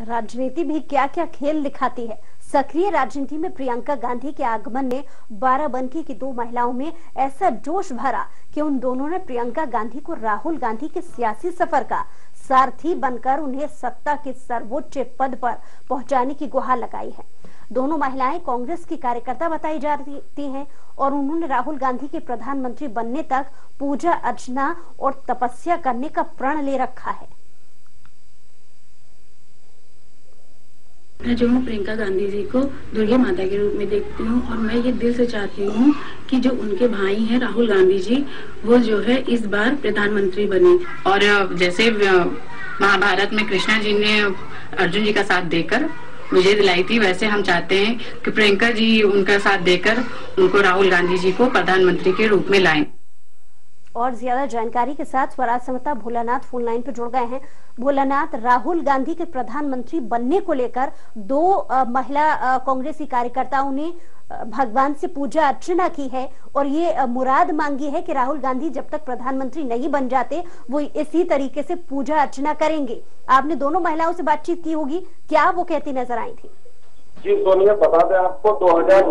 राजनीति भी क्या क्या खेल दिखाती है। सक्रिय राजनीति में प्रियंका गांधी के आगमन ने बाराबंकी की दो महिलाओं में ऐसा जोश भरा कि उन दोनों ने प्रियंका गांधी को राहुल गांधी के सियासी सफ़र का सारथी बनकर उन्हें सत्ता के सर्वोच्च पद पर पहुँचाने की गुहार लगाई है। दोनों महिलाएँ कांग्रेस की कार्यकर्ता बताई जाती हैं और उन्होंने राहुल गांधी के प्रधानमंत्री बनने तक पूजा अर्चना और तपस्या करने का प्रण ले रखा है। मैं जो हूँ प्रियंका गांधी जी को दुर्गा माता के रूप में देखती हूँ और मैं ये दिल से चाहती हूँ कि जो उनके भाई हैं राहुल गांधी जी, वो जो है इस बार प्रधानमंत्री बने और जैसे महाभारत में कृष्णा जी ने अर्जुन जी का साथ देकर मुझे दिलाई थी, वैसे हम चाहते हैं कि प्रियंका जी उनका साथ देकर उनको राहुल गांधी जी को प्रधानमंत्री के रूप में लाएँ। और ज़्यादा जानकारी के साथ स्वराज समता भोलानाथ फ़ोन लाइन पर जुड़ गए हैं। भोलानाथ राहुल गांधी के प्रधानमंत्री बनने को लेकर दो आ, महिला कांग्रेसी कार्यकर्ताओं ने भगवान से पूजा अर्चना की है और ये मुराद मांगी है कि राहुल गांधी जब तक प्रधानमंत्री नहीं बन जाते वो इसी तरीके से पूजा अर्चना करेंगे। आपने दोनों महिलाओं से बातचीत की होगी क्या वो कहती नज़र आई थी? जी सोनिया बता दें आपको दो हज़ार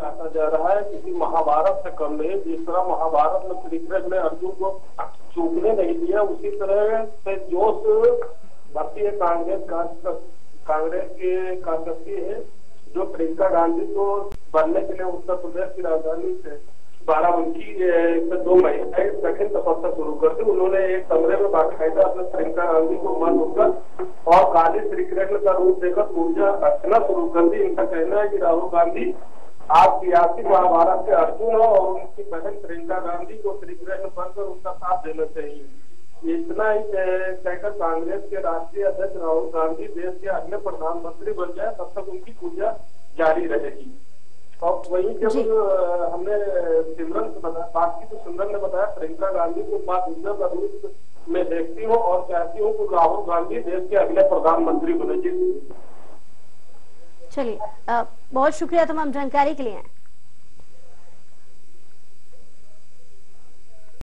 काटा जा रहा है किसी महाभारत से कम नहीं, जिस तरह महाभारत में श्री कृष्ण ने अर्जुन को चूकने नहीं दिया, उसी तरह से जोश भारतीय कांग्रेस कांग्रेस के कार्यकर्ती है, जो प्रियंका गांधी को बनने के लिए उत्तर प्रदेश की राजधानी से बाराबंकी से दो महीने कठिन तपस्या शुरू कर दी। उन्होंने एक कमरे में बाकायदा अपने प्रियंका गांधी को मन होकर और काली श्री कृष्ण का रूप देकर पूजा अर्चना शुरू कर दी। इनका कहना है कि राहुल गांधी आप सियासी महाभारत के अर्जुन हो और उनकी बहन प्रियंका गांधी को श्री कृष्ण बनकर उनका साथ देना चाहिए। इतना ही कहकर कांग्रेस के राष्ट्रीय अध्यक्ष राहुल गांधी देश के अगले प्रधानमंत्री बन जाए तब तक उनकी पूजा जारी रहेगी। और वही जब हमने सिमरन बताया बात की तो सिमरन ने बताया प्रियंका गांधी को माँ दुर्गा का रूप में देखती हूँ और चाहती हूँ कि राहुल गांधी देश के अगले प्रधानमंत्री बने। जी। चलिए बहुत शुक्रिया तमाम जानकारी के लिए